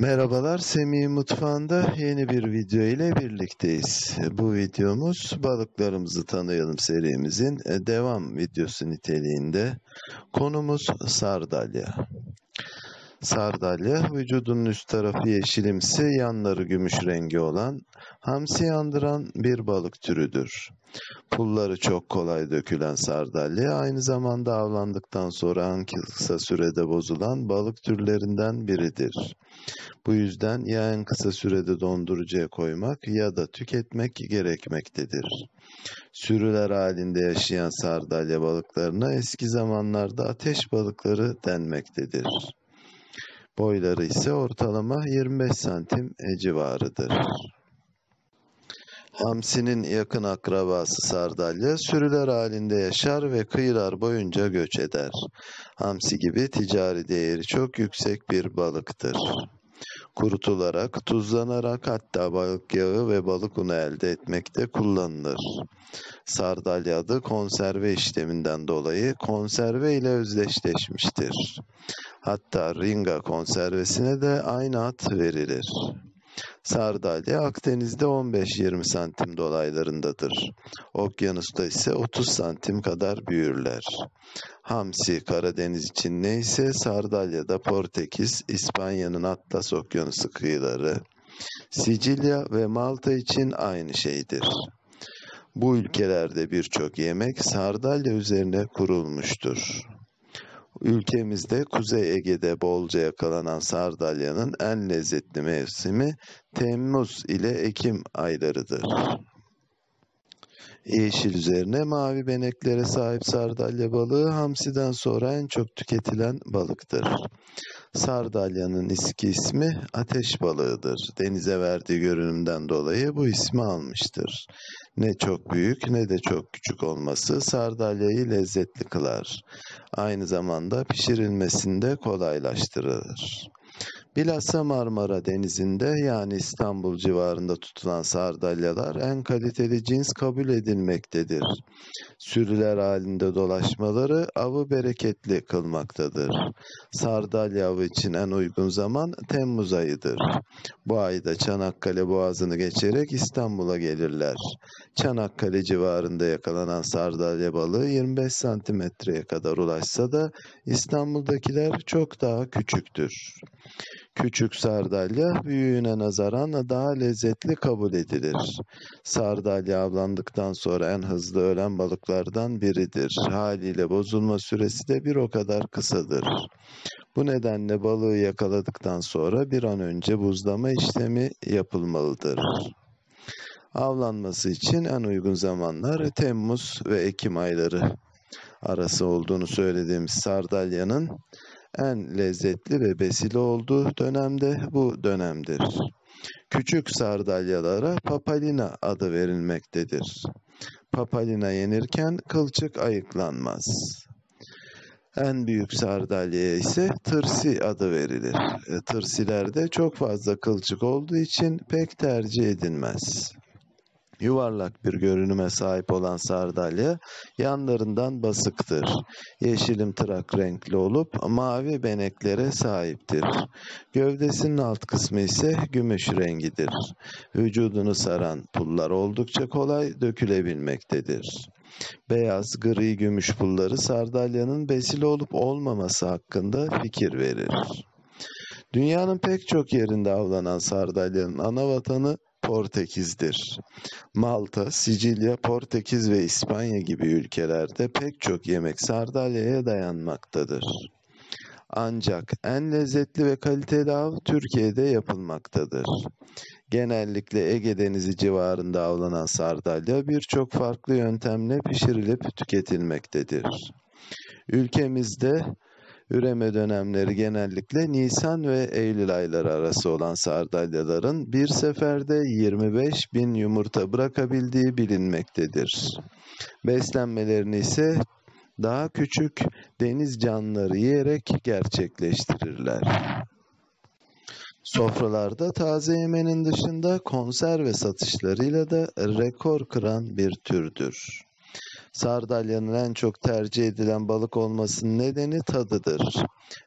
Merhabalar, Semih Mutfağı'nda yeni bir video ile birlikteyiz. Bu videomuz balıklarımızı tanıyalım serimizin e, devam videosu niteliğinde. Konumuz sardalya. Sardalya, vücudunun üst tarafı yeşilimsi, yanları gümüş rengi olan, hamsi andıran bir balık türüdür. Pulları çok kolay dökülen sardalya, aynı zamanda avlandıktan sonra en kısa sürede bozulan balık türlerinden biridir. Bu yüzden ya en kısa sürede dondurucuya koymak ya da tüketmek gerekmektedir. Sürüler halinde yaşayan sardalya balıklarına eski zamanlarda ateş balıkları denmektedir. Boyları ise ortalama 25 santim civarıdır. Hamsinin yakın akrabası sardalya sürüler halinde yaşar ve kıyılar boyunca göç eder. Hamsi gibi ticari değeri çok yüksek bir balıktır. Kurutularak, tuzlanarak hatta balık yağı ve balık unu elde etmekte kullanılır. Sardalya adı konserve işleminden dolayı konserve ile özdeşleşmiştir. Hatta ringa konservesine de aynı ad verilir. Sardalya Akdeniz'de 15-20 santim dolaylarındadır. Okyanusta ise 30 santim kadar büyürler. Hamsi Karadeniz için neyse Sardalya'da Portekiz, İspanya'nın Atlas Okyanusu kıyıları, Sicilya ve Malta için aynı şeydir. Bu ülkelerde birçok yemek sardalya üzerine kurulmuştur. Ülkemizde Kuzey Ege'de bolca yakalanan sardalyanın en lezzetli mevsimi Temmuz ile Ekim aylarıdır. Yeşil üzerine mavi beneklere sahip sardalya balığı hamsiden sonra en çok tüketilen balıktır. Sardalyanın eski ismi ateş balığıdır. Denize verdiği görünümden dolayı bu ismi almıştır. Ne çok büyük ne de çok küçük olması sardalyayı lezzetli kılar. Aynı zamanda pişirilmesinde kolaylaştırılır. Bilhassa Marmara Denizi'nde yani İstanbul civarında tutulan sardalyalar en kaliteli cins kabul edilmektedir. Sürüler halinde dolaşmaları avı bereketli kılmaktadır. Sardalya avı için en uygun zaman Temmuz ayıdır. Bu ayda Çanakkale Boğazı'nı geçerek İstanbul'a gelirler. Çanakkale civarında yakalanan sardalya balığı 25 santimetreye kadar ulaşsa da İstanbul'dakiler çok daha küçüktür. Küçük sardalya büyüğüne nazaran daha lezzetli kabul edilir. Sardalya avlandıktan sonra en hızlı ölen balıklardan biridir. Haliyle bozulma süresi de bir o kadar kısadır. Bu nedenle balığı yakaladıktan sonra bir an önce buzlama işlemi yapılmalıdır. Avlanması için en uygun zamanlar Temmuz ve Ekim ayları arası olduğunu söylediğimiz sardalyanın en lezzetli ve besili olduğu dönemde bu dönemdir. Küçük sardalyalara papalina adı verilmektedir. Papalina yenirken kılçık ayıklanmaz. En büyük sardalyaya ise tırsi adı verilir. E, tırsilerde çok fazla kılçık olduğu için pek tercih edilmez. Yuvarlak bir görünüme sahip olan sardalya yanlarından basıktır. Yeşilim tırak renkli olup mavi beneklere sahiptir. Gövdesinin alt kısmı ise gümüş rengidir. Vücudunu saran pullar oldukça kolay dökülebilmektedir. Beyaz, gri, gümüş pulları sardalyanın besili olup olmaması hakkında fikir verir. Dünyanın pek çok yerinde avlanan sardalyanın ana vatanı Portekiz'dir. Malta, Sicilya, Portekiz ve İspanya gibi ülkelerde pek çok yemek sardalyaya dayanmaktadır. Ancak en lezzetli ve kaliteli av Türkiye'de yapılmaktadır. Genellikle Ege Denizi civarında avlanan sardalya birçok farklı yöntemle pişirilip tüketilmektedir. Ülkemizde Üreme dönemleri genellikle Nisan ve Eylül ayları arası olan sardalyaların bir seferde 25 bin yumurta bırakabildiği bilinmektedir. Beslenmelerini ise daha küçük deniz canlıları yiyerek gerçekleştirirler. Sofralarda taze yemenin dışında konserve satışlarıyla da rekor kıran bir türdür. Sardalyanın en çok tercih edilen balık olmasının nedeni tadıdır.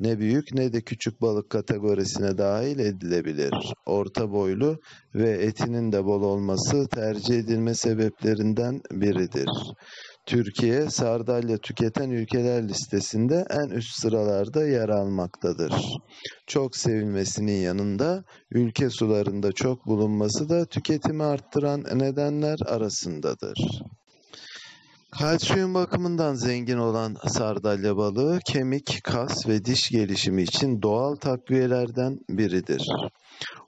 Ne büyük ne de küçük balık kategorisine dahil edilebilir. Orta boylu ve etinin de bol olması tercih edilme sebeplerinden biridir. Türkiye, sardalya tüketen ülkeler listesinde en üst sıralarda yer almaktadır. Çok sevilmesinin yanında ülke sularında çok bulunması da tüketimi arttıran nedenler arasındadır. Kalsiyum bakımından zengin olan sardalya balığı kemik, kas ve diş gelişimi için doğal takviyelerden biridir.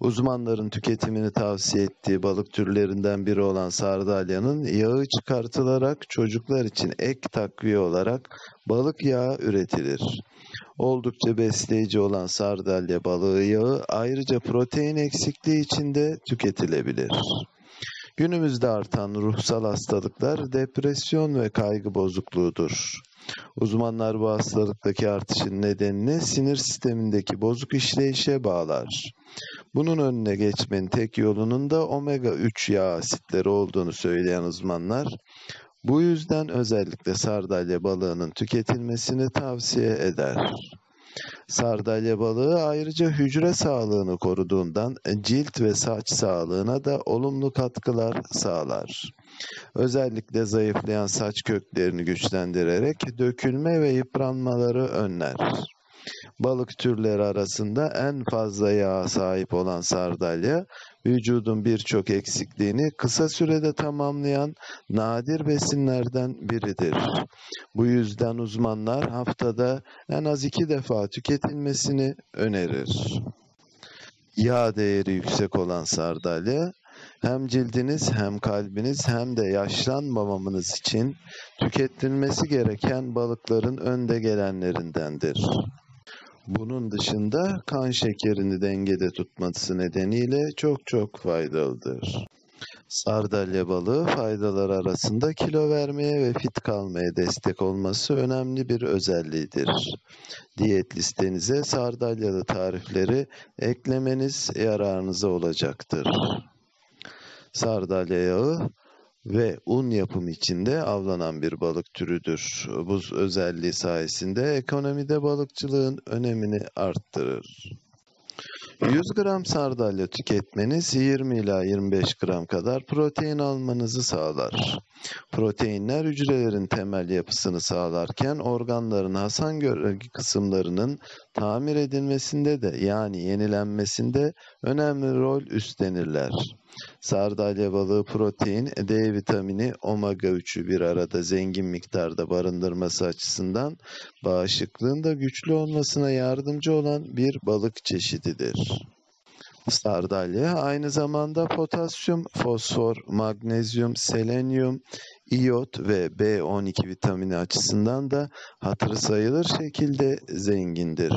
Uzmanların tüketimini tavsiye ettiği balık türlerinden biri olan sardalyanın yağı çıkartılarak çocuklar için ek takviye olarak balık yağı üretilir. Oldukça besleyici olan sardalya balığı yağı ayrıca protein eksikliği için de tüketilebilir. Günümüzde artan ruhsal hastalıklar depresyon ve kaygı bozukluğudur. Uzmanlar bu hastalıktaki artışın nedenini sinir sistemindeki bozuk işleyişe bağlar. Bunun önüne geçmenin tek yolunun da omega 3 yağ asitleri olduğunu söyleyen uzmanlar, bu yüzden özellikle sardalya balığının tüketilmesini tavsiye eder. Sardalya balığı ayrıca hücre sağlığını koruduğundan cilt ve saç sağlığına da olumlu katkılar sağlar. Özellikle zayıflayan saç köklerini güçlendirerek dökülme ve yıpranmaları önler. Balık türleri arasında en fazla yağa sahip olan sardalya, vücudun birçok eksikliğini kısa sürede tamamlayan nadir besinlerden biridir. Bu yüzden uzmanlar haftada en az iki defa tüketilmesini önerir. Yağ değeri yüksek olan sardalya, hem cildiniz hem kalbiniz hem de yaşlanmamanız için tüketilmesi gereken balıkların önde gelenlerindendir. Bunun dışında kan şekerini dengede tutması nedeniyle çok çok faydalıdır. Sardalya balığı faydalar arasında kilo vermeye ve fit kalmaya destek olması önemli bir özelliğidir. Diyet listenize sardalyalı tarifleri eklemeniz yararınıza olacaktır. Sardalya yağı ve un yapımı içinde avlanan bir balık türüdür. Bu özelliği sayesinde ekonomide balıkçılığın önemini arttırır. 100 gram sardalya tüketmeniz 20 ila 25 gram kadar protein almanızı sağlar. Proteinler hücrelerin temel yapısını sağlarken organların hasan gölge kısımlarının tamir edilmesinde de yani yenilenmesinde önemli rol üstlenirler. Sardalya balığı protein, D vitamini, omega 3'ü bir arada zengin miktarda barındırması açısından bağışıklığın da güçlü olmasına yardımcı olan bir balık çeşididir. Sardalya aynı zamanda potasyum, fosfor, magnezyum, selenyum, iyot ve B12 vitamini açısından da hatırı sayılır şekilde zengindir.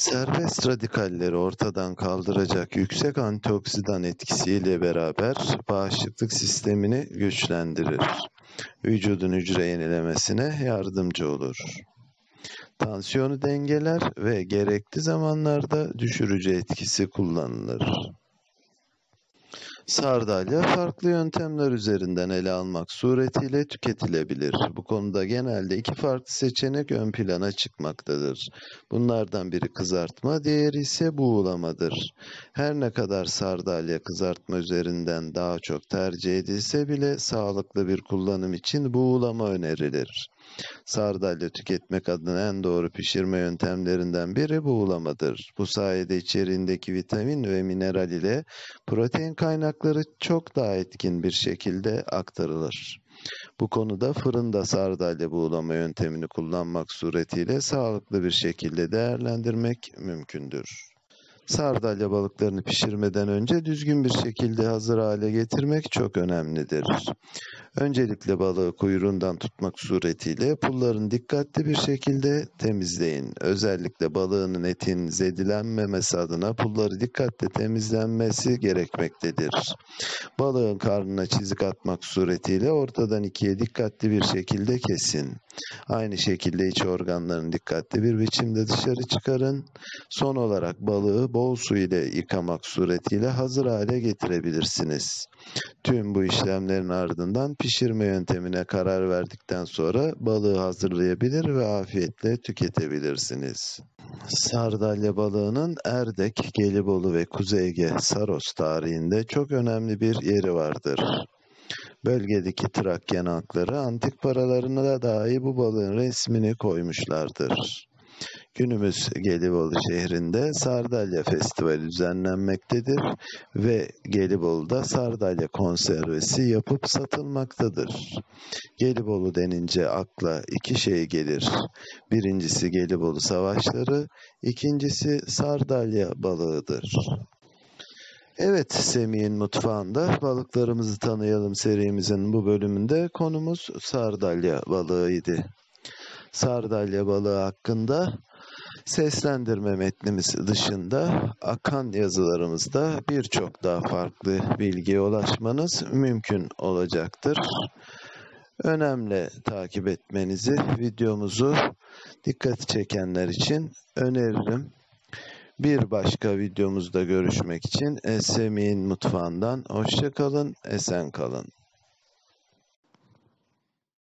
Serbest radikalleri ortadan kaldıracak yüksek antioksidan etkisiyle beraber bağışıklık sistemini güçlendirir. Vücudun hücre yenilemesine yardımcı olur. Tansiyonu dengeler ve gerekli zamanlarda düşürücü etkisi kullanılır. Sardalya farklı yöntemler üzerinden ele almak suretiyle tüketilebilir. Bu konuda genelde iki farklı seçenek ön plana çıkmaktadır. Bunlardan biri kızartma, diğeri ise buğulamadır. Her ne kadar sardalya kızartma üzerinden daha çok tercih edilse bile sağlıklı bir kullanım için buğulama önerilir. Sardalya tüketmek adına en doğru pişirme yöntemlerinden biri buğulamadır. Bu sayede içeriğindeki vitamin ve mineral ile protein kaynakları çok daha etkin bir şekilde aktarılır. Bu konuda fırında sardalya buğulama yöntemini kullanmak suretiyle sağlıklı bir şekilde değerlendirmek mümkündür. Sardalya balıklarını pişirmeden önce düzgün bir şekilde hazır hale getirmek çok önemlidir. Öncelikle balığı kuyruğundan tutmak suretiyle pullarını dikkatli bir şekilde temizleyin. Özellikle balığının etinin zedilenmemesi adına pulları dikkatle temizlenmesi gerekmektedir. Balığın karnına çizik atmak suretiyle ortadan ikiye dikkatli bir şekilde kesin. Aynı şekilde iç organlarını dikkatli bir biçimde dışarı çıkarın. Son olarak balığı bol su ile yıkamak suretiyle hazır hale getirebilirsiniz. Tüm bu işlemlerin ardından pişirme yöntemine karar verdikten sonra balığı hazırlayabilir ve afiyetle tüketebilirsiniz. Sardalya balığının Erdek, Gelibolu ve Kuzey Ege Saros tarihinde çok önemli bir yeri vardır. Bölgedeki Trakya halkları antik paralarına dahi bu balığın resmini koymuşlardır. Günümüz Gelibolu şehrinde Sardalya Festivali düzenlenmektedir ve Gelibolu'da Sardalya konservesi yapıp satılmaktadır. Gelibolu denince akla iki şey gelir. Birincisi Gelibolu savaşları, ikincisi Sardalya balığıdır. Evet, Semih'in mutfağında balıklarımızı tanıyalım serimizin bu bölümünde konumuz sardalya balığıydı. Sardalya balığı hakkında seslendirme metnimiz dışında akan yazılarımızda birçok daha farklı bilgiye ulaşmanız mümkün olacaktır. Önemli takip etmenizi videomuzu dikkat çekenler için öneririm. Bir başka videomuzda görüşmek için Semih'in mutfağından hoşça kalın, esen kalın.